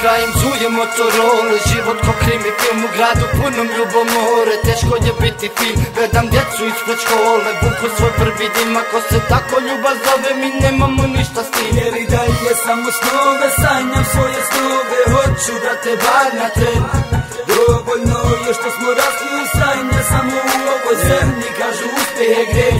Krajem zuje motorole Život ko krimi film. U gradu punom ljubomore Teško je biti fin Gledam djecu ispred škole Vuku svoj prvi dim. Ako se tako ljubav zove Mi nemamo ništa s tim. Jer i dalje samo snove Sanjam svoje snove. Hoću da te bar na tren. Dovoljno je što smo rasli u sanje Samo u ovoj zemlji Kažu uspjeh je grijeh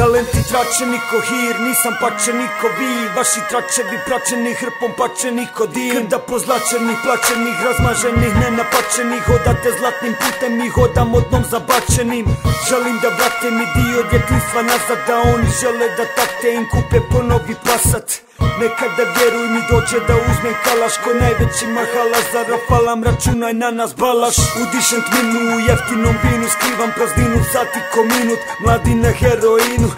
Talenti tračeni ko hir, nisam pačeni ko vi Vaši tračevi praćeni hrpom pačeni ko dim Krda pozlačenih, plaćenih, razmaženih, nenapačenih. Hodate zlatnim putem i hodam odnom zabačenim. Želim da vrate mi dio djetinstva nazad Da oni žele da takte im kupe ponovi pasat Nekada vjeruj mi doće da uzmem kalaš Ko najveći mahala za rafalam računaj na nas balaš. Udišem tminu u jeftinom vinu Skrivam prazninu sati ko minut. Mladi na heroinu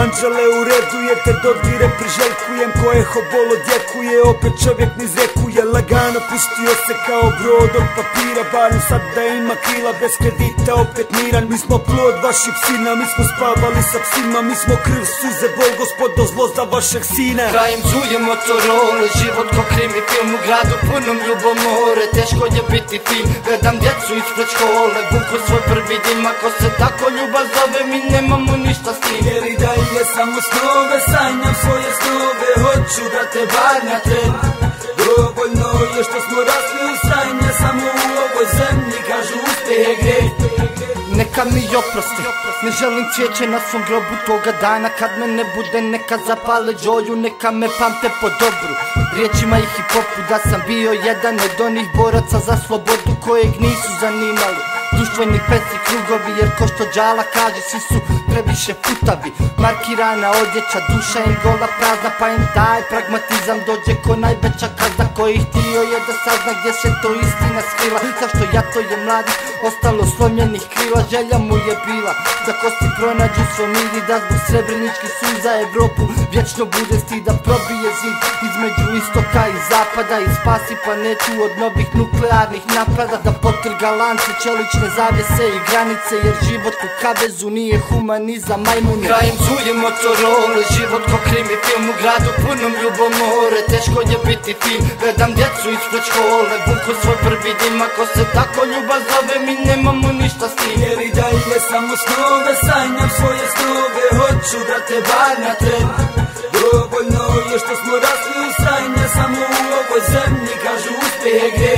Anđele u redu jer te dodire priželjkujem Ko eho bolo djekuje opet čovjek niz je Lagano pustio se kao brod od papira Barem sad da ima krila bez kredita opet miran. Mi smo plod vaših psina Mi smo spavali sa psima Mi smo krv suze bol gospodo zlo za vašeg sina. Krajem zuje motorole Život ko krimi film u gradu punom ljubomore Teško je biti fin Gledam djecu ispred škole Vuku svoj prvi dim Ako se tako ljubav zove Mi nemamo ništa s tim Jer i dalje samo snove Sanjam svoje snove Hoću da te bar na tren. Dovoljno je što smo rasli u sanje Samo u ovoj zemlji Kažu uspjeh je grijeh Neka mi oprosti Ne želim cvijeće na svom grobu toga dana. Kad me ne bude neka zapale džoju Neka me pamte po dobru. Riječima i hip-hopu da sam bio jedan od onih boraca za slobodu Kojeg nisu zanimali. Društveni peci krugovi jer ko što džala kaže Svi su previše putavi Markirana odjeća, duša im gola prazna Pa im taj pragmatizam dođe ko najveća kazna Koji htio je da sazna gdje se to istina skrila Zašto ja to je mladi ostalo slomljenih krila Želja mu je bila da kosti pronađu svomiri Da zbog srebreničkih suza Evropu vječno bude stid Da probije zid između istoka i zapada I spasi planetu od novih nuklearnih napada Da potrga lance, čelične zavjese i granice Jer život u kavezu nije humanizam majmune. Krajem zuje motorole, život ko krimi film. U gradu punom ljubomore Teško je biti fin, gledam djecu ispred škole Vuku svoj prvi dim, ako se tako ljubav zove Mi nemamo ništa s tim. Jer i dalje samo snove Sanjam svoje snove. Hoću da te bar na tren. Dovoljno je što smo rasli u sanje Samo u ovoj zemlji Kažu uspjeh je